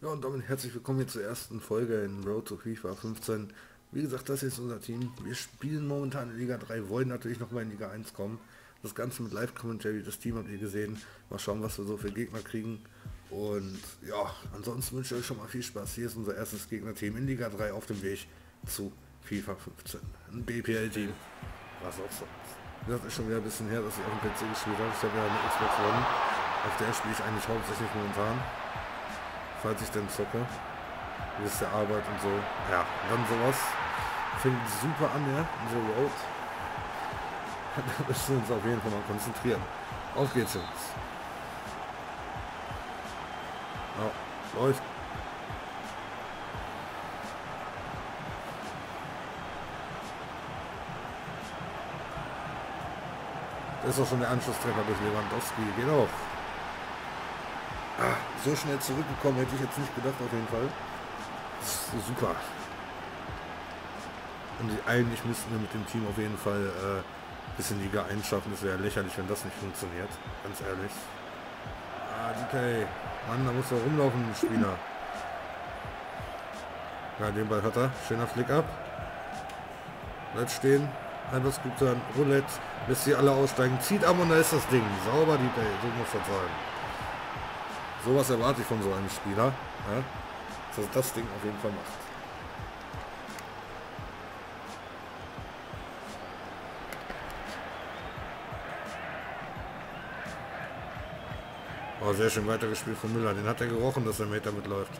Ja, und damit herzlich willkommen hier zur ersten Folge in Road to FIFA 15. Wie gesagt, das ist unser Team. Wir spielen momentan in Liga 3, wollen natürlich noch mal in Liga 1 kommen. Das Ganze mit Live-Commentary, das Team habt ihr gesehen. Mal schauen, was wir so für Gegner kriegen. Und ja, ansonsten wünsche ich euch schon mal viel Spaß. Hier ist unser erstes Gegnerteam in Liga 3 auf dem Weg zu FIFA 15. Ein BPL-Team. Was auch sonst. Das ist schon wieder ein bisschen her, dass ich auf dem PC gespielt habe. Ich habe ja eine Xbox One. Auf der spiele ich eigentlich hauptsächlich momentan falls ich denn zocke. Wisst der Arbeit und so. Ja, dann sowas. Fängt super an, ja, so Road. Da müssen wir uns auf jeden Fall mal konzentrieren. Auf geht's, Jungs. Ja, läuft. Das ist auch schon der Anschlusstreffer durch Lewandowski. Geht auch. Ah, so schnell zurückgekommen hätte ich jetzt nicht gedacht auf jeden Fall. Das ist super. Und eigentlich müssten wir mit dem Team auf jeden Fall äh, bis in Liga einschaffen. Das wäre lächerlich, wenn das nicht funktioniert. Ganz ehrlich. Ah, DK. Mann, da muss er rumlaufen, Spieler. Ja, den Ball hat er. Schöner Flick ab. Bleibt stehen. Einfach Scootern. Roulette. Lässt sie alle aussteigen. Zieht ab und da ist das Ding. Sauber, DK. So muss das sein. Sowas erwarte ich von so einem Spieler, ja, dass er das Ding auf jeden Fall macht. Oh, sehr schön weitergespielt von Müller. Den hat er gerochen, dass er Meter mitläuft.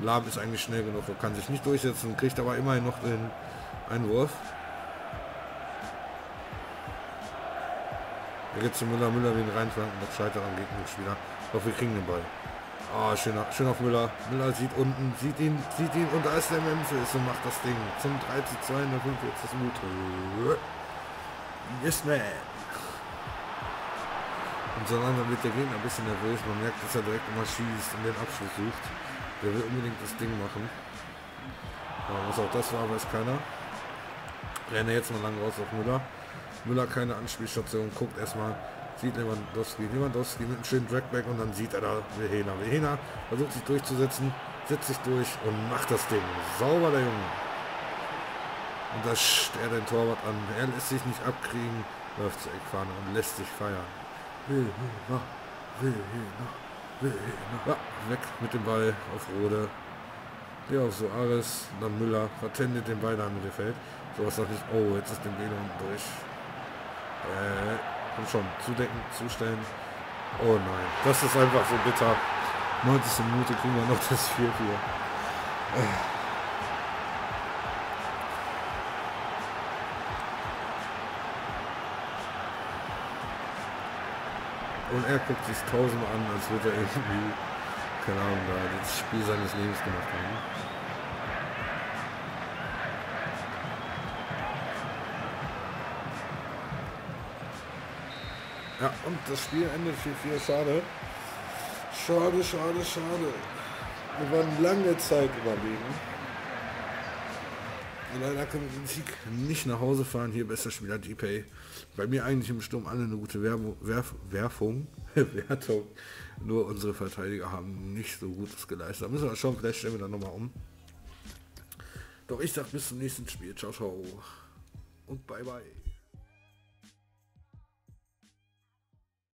Lahm ist eigentlich schnell genug, kann sich nicht durchsetzen, kriegt aber immerhin noch den Einwurf. Er geht zu Müller, Müller den reinflanken, das scheitert am Gegnerspieler. Ich hoffe, wir kriegen den Ball. Ah, oh, schön, schön auf Müller. Müller sieht unten, sieht ihn, sieht ihn und da ist der Memphis und macht das Ding. Zum 3 zu 2 in der 45. Minute. Yes, man. Und so langsam wird der Gegner ein bisschen nervös. Man merkt, dass er direkt immer schießt und den Abschluss sucht. Der will unbedingt das Ding machen. Ja, was auch das war, weiß keiner. Renne jetzt mal lang raus auf Müller. Müller keine Anspielstation, guckt erstmal, sieht Lewandowski, Lewandowski mit einem schönen Dragback und dann sieht er da Vehena. Vehena versucht sich durchzusetzen, setzt sich durch und macht das Ding. Sauber der Junge. Und da er den Torwart an. Er lässt sich nicht abkriegen, läuft zur Eckfahne und lässt sich feiern. Vehena, Vehena, Vehena. Ja, weg mit dem Ball auf Rode. Hier auf Soares, dann Müller, vertendet den Ball da im Mittelfeld. So was sagt nicht, oh, jetzt ist Bene unten durch. Äh, Komm schon, zudecken, zustellen. Oh nein, das ist einfach so bitter. 90. Minute kriegen wir noch das 4 4 Und er guckt sich tausendmal an, als würde er irgendwie, keine Ahnung, da das Spiel seines Lebens gemacht haben. Ja, und das Spiel endet 4-4. Schade. Schade, schade, schade. Wir waren lange Zeit überlegen. Leider können wir den Sieg nicht nach Hause fahren. Hier bester Spieler D-Pay. Bei mir eigentlich im Sturm alle eine gute Werbung, Werf, Werfung, Wertung. Nur unsere Verteidiger haben nicht so gutes geleistet. Da müssen wir schauen, vielleicht stellen wir dann nochmal um. Doch ich sag bis zum nächsten Spiel. Ciao, ciao. Und bye bye.